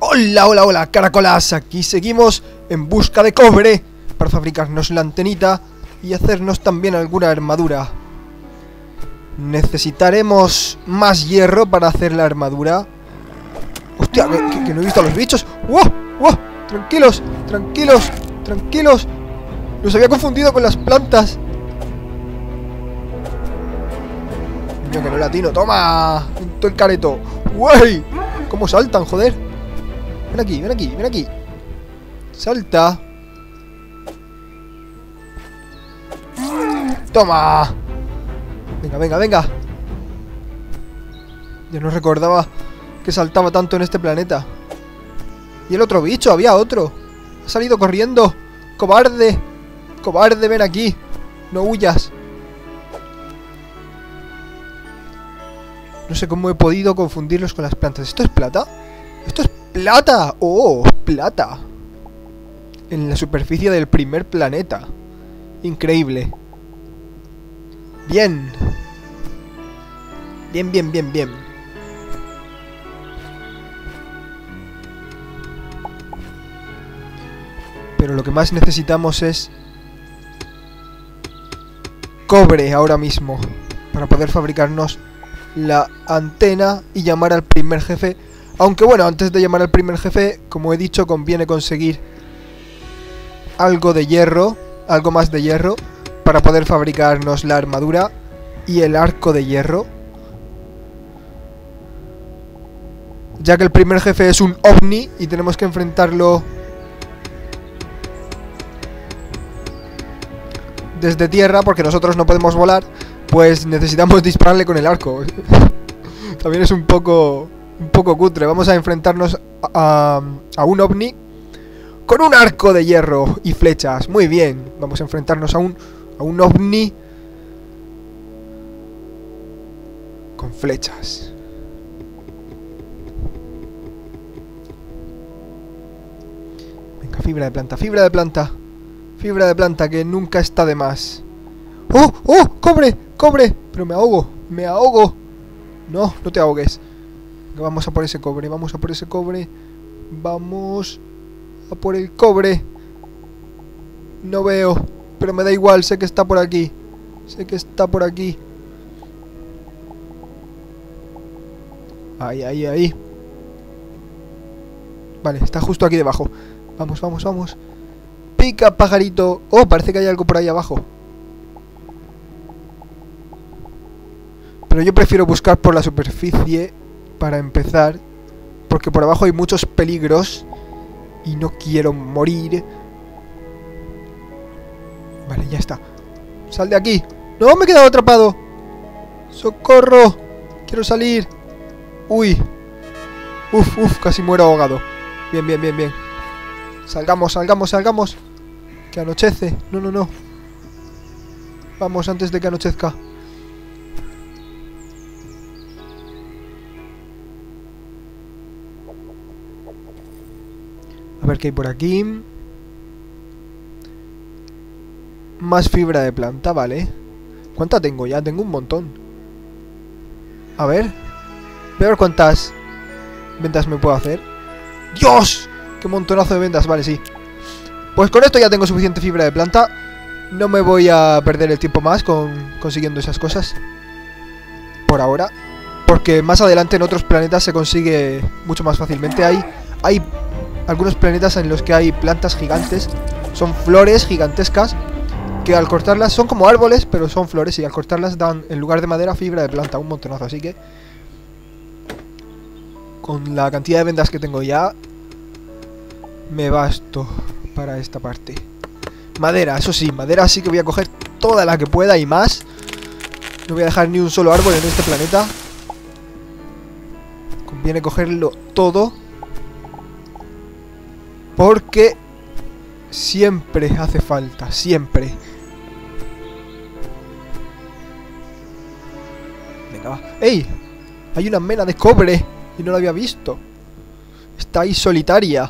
Hola, hola, hola, caracolas. Aquí seguimos en busca de cobre para fabricarnos la antenita y hacernos también alguna armadura. Necesitaremos más hierro para hacer la armadura. Hostia, que, no he visto a los bichos. ¡Wow! ¡Wow! Tranquilos, tranquilos, tranquilos. Los había confundido con las plantas. Niño que no latino, toma. todo el careto. ¡Wey! ¿Cómo saltan, joder? Ven aquí, ven aquí, ven aquí. Salta. Toma. Venga, venga, venga. Yo no recordaba que saltaba tanto en este planeta. Y el otro bicho, había otro. Ha salido corriendo. Cobarde. Cobarde, ven aquí. No huyas. No sé cómo he podido confundirlos con las plantas. ¿Esto es plata? ¿Esto es ¡Plata! ¡Oh! ¡Plata! En la superficie del primer planeta. Increíble. Bien. Bien, bien, bien, bien. Pero lo que más necesitamos es... Cobre ahora mismo. Para poder fabricarnos la antena y llamar al primer jefe aunque bueno, antes de llamar al primer jefe, como he dicho, conviene conseguir algo de hierro, algo más de hierro, para poder fabricarnos la armadura y el arco de hierro. Ya que el primer jefe es un ovni y tenemos que enfrentarlo desde tierra porque nosotros no podemos volar, pues necesitamos dispararle con el arco. También es un poco un poco cutre. Vamos a enfrentarnos a, a, un ovni con un arco de hierro y flechas. Muy bien. Vamos a enfrentarnos a un, a un ovni con flechas. Venga, fibra de planta, fibra de planta. Fibra de planta que nunca está de más. ¡Oh! ¡Oh! ¡Cobre! ¡Cobre! Pero me ahogo, me ahogo. No, no te ahogues. Vamos a por ese cobre, vamos a por ese cobre. Vamos a por el cobre. No veo, pero me da igual, sé que está por aquí. Sé que está por aquí. Ahí, ahí, ahí. Vale, está justo aquí debajo. Vamos, vamos, vamos. Pica, pajarito. Oh, parece que hay algo por ahí abajo. Pero yo prefiero buscar por la superficie para empezar, porque por abajo hay muchos peligros y no quiero morir. Vale, ya está. Sal de aquí. No, me he quedado atrapado. Socorro. Quiero salir. Uy. Uf, uf, casi muero ahogado. Bien, bien, bien, bien. Salgamos, salgamos, salgamos. Que anochece. No, no, no. Vamos antes de que anochezca. Ver qué hay por aquí. Más fibra de planta, vale. ¿Cuánta tengo ya? Tengo un montón. A ver. Voy a cuántas ventas me puedo hacer. ¡Dios! ¡Qué montonazo de ventas! Vale, sí. Pues con esto ya tengo suficiente fibra de planta. No me voy a perder el tiempo más con consiguiendo esas cosas. Por ahora. Porque más adelante en otros planetas se consigue mucho más fácilmente. Hay, hay algunos planetas en los que hay plantas gigantes. Son flores gigantescas que al cortarlas son como árboles, pero son flores y al cortarlas dan en lugar de madera fibra de planta, un montonazo. Así que con la cantidad de vendas que tengo ya me basto para esta parte. Madera, eso sí, madera sí que voy a coger toda la que pueda y más. No voy a dejar ni un solo árbol en este planeta. Conviene cogerlo todo. Porque siempre hace falta, siempre. Venga, va. ¡Ey! Hay una mena de cobre y no la había visto. Está ahí solitaria.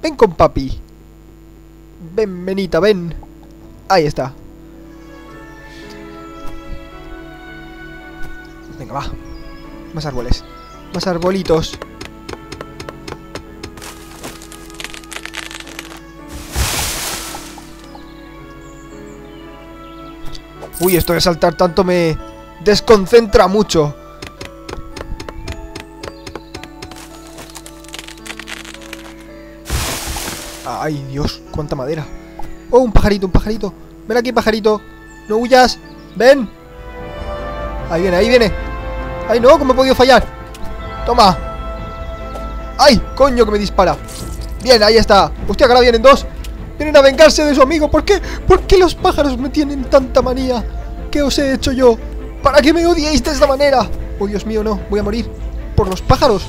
Ven con papi. Ven, menita, ven. Ahí está. Venga, va. Más árboles. Más arbolitos. Uy, esto de saltar tanto me desconcentra mucho. Ay, Dios, cuánta madera. Oh, un pajarito, un pajarito. Ven aquí, pajarito. No huyas. Ven. Ahí viene, ahí viene. Ay, no, ¿cómo he podido fallar? Toma. Ay, coño, que me dispara. Bien, ahí está. Hostia, que ahora vienen dos. Vienen a vengarse de su amigo. ¿Por qué? ¿Por qué los pájaros me tienen tanta manía? ¿Qué os he hecho yo? ¿Para que me odiéis de esta manera? Oh, Dios mío, no. Voy a morir. Por los pájaros.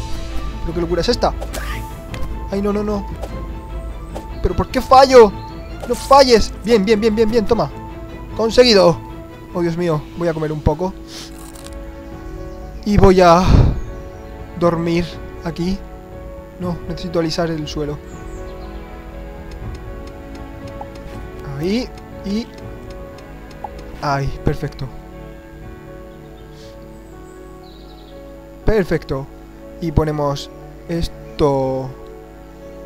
¿Pero qué locura es esta? Ay, no, no, no. ¿Pero por qué fallo? No falles. Bien, bien, bien, bien, bien. Toma. Conseguido. Oh, Dios mío. Voy a comer un poco. Y voy a dormir aquí. No, necesito alisar el suelo. Ahí. Y... Ahí, perfecto. Perfecto. Y ponemos esto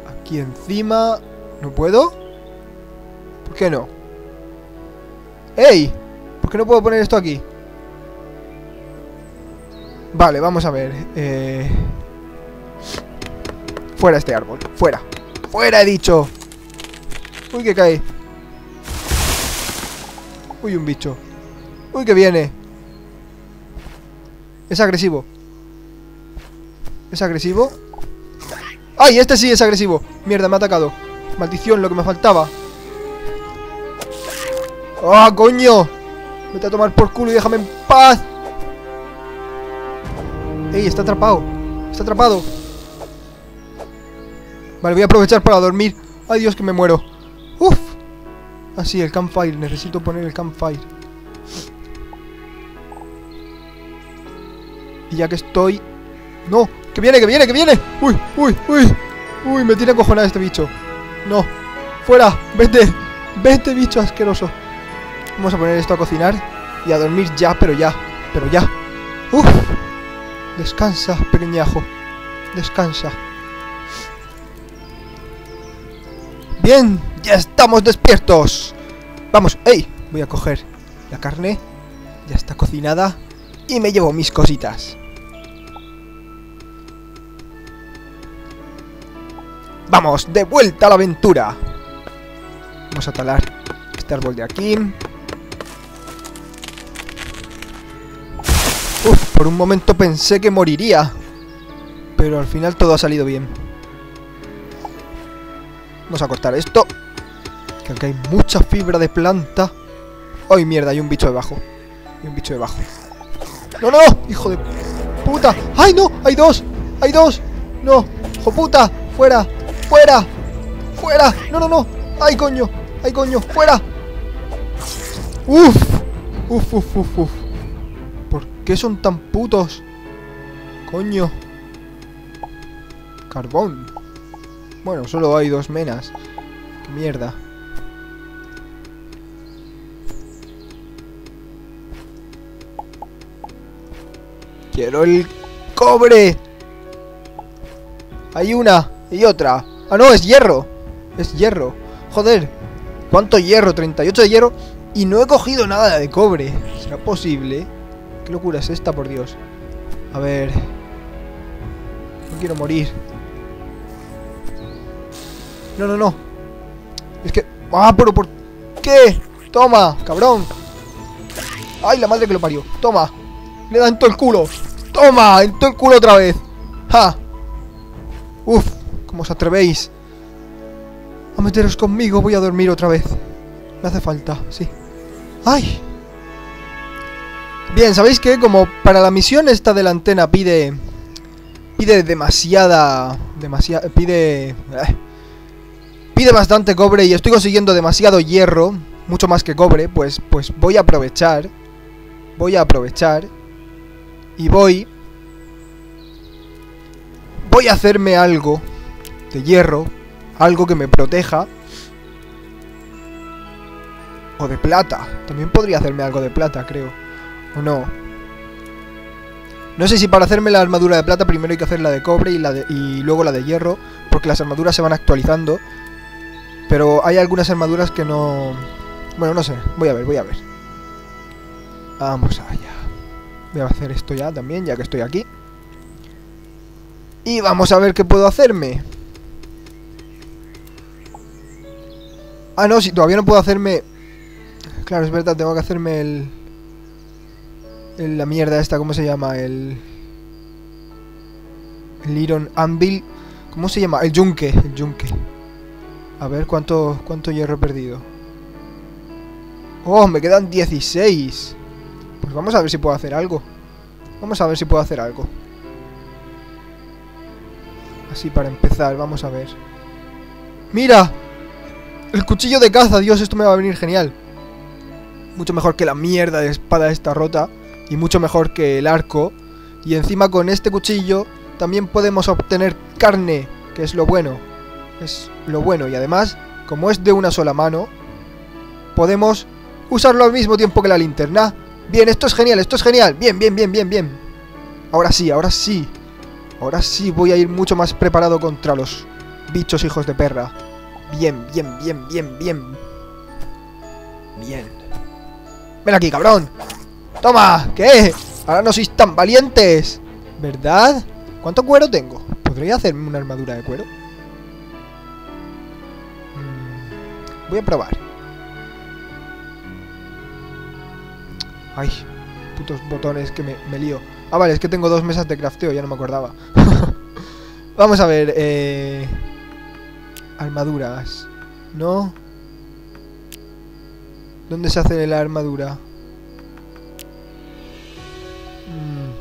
aquí encima. ¿No puedo? ¿Por qué no? ¡Ey! ¿Por qué no puedo poner esto aquí? Vale, vamos a ver. Eh... Fuera este árbol. Fuera. Fuera, he dicho. Uy, que cae. Uy, un bicho. Uy, que viene. Es agresivo. ¿Es agresivo? ¡Ay! Este sí es agresivo. Mierda, me ha atacado. Maldición, lo que me faltaba. ¡Ah, coño! Vete a tomar por culo y déjame en paz. ¡Ey! Está atrapado. Está atrapado. Vale, voy a aprovechar para dormir. ¡Ay, Dios, que me muero! ¡Uf! Así, el campfire. Necesito poner el campfire. Y ya que estoy... ¡No! ¡Que viene, que viene, que viene! ¡Uy, uy, uy! ¡Uy, me tiene acojonado este bicho! ¡No! ¡Fuera! ¡Vete! ¡Vete, bicho asqueroso! Vamos a poner esto a cocinar y a dormir ya, pero ya. Pero ya. ¡Uf! Descansa, pequeñajo. Descansa. Bien, ya estamos despiertos. Vamos, ¡ey! Voy a coger la carne. Ya está cocinada. Y me llevo mis cositas. Vamos, de vuelta a la aventura. Vamos a talar este árbol de aquí. Uf, por un momento pensé que moriría. Pero al final todo ha salido bien. Vamos a cortar esto. Que aunque hay mucha fibra de planta. ¡Ay, mierda! Hay un bicho debajo. Hay un bicho debajo. ¡No, no! ¡Hijo de puta! ¡Ay, no! ¡Hay dos! ¡Hay dos! ¡No! ¡Hijo puta! ¡Fuera! ¡Fuera! ¡Fuera! ¡No, no, no! ¡Ay, coño! ¡Ay, coño! ¡Fuera! ¡Uf! ¡Uf, uf, uf, uf! ¿Por qué son tan putos? Coño. Carbón. Bueno, solo hay dos menas. Qué mierda. Quiero el cobre. Hay una y otra. Ah, no, es hierro. Es hierro. Joder. ¿Cuánto hierro? 38 de hierro. Y no he cogido nada de cobre. ¿Será posible? ¿Qué locura es esta, por Dios? A ver... No quiero morir. No, no, no. Es que... ¡Ah, pero por qué! ¡Toma, cabrón! ¡Ay, la madre que lo parió! ¡Toma! ¡Le da en todo el culo! ¡Toma! ¡En todo el culo otra vez! ¡Ja! ¡Uf! ¿Cómo os atrevéis? A meteros conmigo, voy a dormir otra vez. Me hace falta, sí. ¡Ay! Bien, ¿sabéis qué? Como para la misión esta de la antena pide... Pide demasiada... Demasiada... Pide... Eh, pide bastante cobre y estoy consiguiendo demasiado hierro. Mucho más que cobre. Pues, pues voy a aprovechar. Voy a aprovechar. Y voy... Voy a hacerme algo de hierro. Algo que me proteja. O de plata. También podría hacerme algo de plata, creo. ¿O no? No sé si para hacerme la armadura de plata primero hay que hacer la de cobre y, y luego la de hierro, porque las armaduras se van actualizando. Pero hay algunas armaduras que no... Bueno, no sé, voy a ver, voy a ver. Vamos allá. Voy a hacer esto ya también, ya que estoy aquí. Y vamos a ver qué puedo hacerme. Ah, no, si todavía no puedo hacerme... Claro, es verdad, tengo que hacerme el... la mierda esta, ¿cómo se llama? El... El Iron Anvil... ¿Cómo se llama? El yunque, el yunque. A ver, ¿cuánto, cuánto hierro he perdido? ¡Oh, me quedan 16! Pues vamos a ver si puedo hacer algo. Vamos a ver si puedo hacer algo. Así para empezar, vamos a ver. ¡Mira! El cuchillo de caza, Dios, esto me va a venir genial. Mucho mejor que la mierda de espada esta rota. Y mucho mejor que el arco. Y encima con este cuchillo también podemos obtener carne, que es lo bueno. Es lo bueno. Y además, como es de una sola mano, podemos usarlo al mismo tiempo que la linterna. Bien, esto es genial, esto es genial. Bien, bien, bien, bien, bien. Ahora sí, ahora sí. Ahora sí voy a ir mucho más preparado contra los bichos hijos de perra. Bien, bien, bien, bien, bien. Bien. Ven aquí, cabrón. ¡Toma! ¿Qué? Ahora no sois tan valientes. ¿Verdad? ¿Cuánto cuero tengo? ¿Podría hacerme una armadura de cuero? Mm, voy a probar. Ay, putos botones que me, lío. Ah, vale, es que tengo dos mesas de crafteo, ya no me acordaba. Vamos a ver, eh... Armaduras. ¿No? ¿Dónde se hace la armadura? Mm.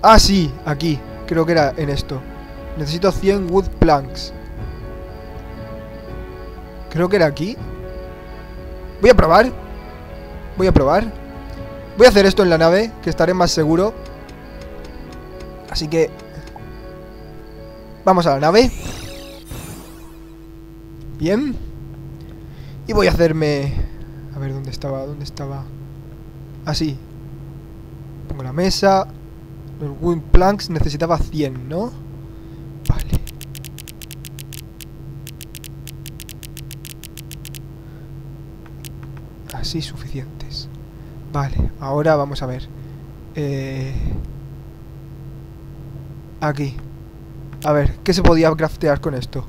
Ah, sí, aquí. Creo que era en esto. Necesito 100 wood planks. Creo que era aquí. Voy a probar. Voy a probar. Voy a hacer esto en la nave, que estaré más seguro. Así que... Vamos a la nave. Bien. Y voy a hacerme... A ver, ¿dónde estaba? ¿Dónde estaba? Así. Pongo la mesa. Los wood planks necesitaba 100, ¿no? Vale. Suficientes. Vale, ahora vamos a ver. Eh... Aquí. A ver, ¿qué se podía craftear con esto?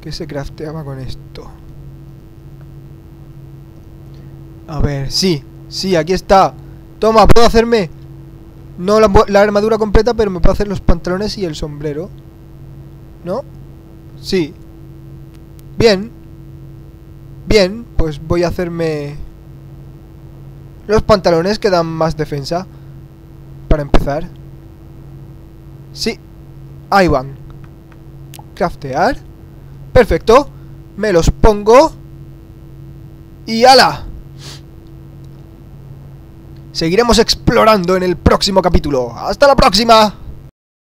¿Qué se crafteaba con esto? A ver, sí, sí, aquí está. Toma, puedo hacerme... No la, la, armadura completa, pero me puedo hacer los pantalones y el sombrero. ¿No? Sí. Bien. Bien, pues voy a hacerme... Los pantalones que dan más defensa. Para empezar. Sí. Ahí van. Craftear. Perfecto. Me los pongo. Y ala. Seguiremos explorando en el próximo capítulo. ¡Hasta la próxima!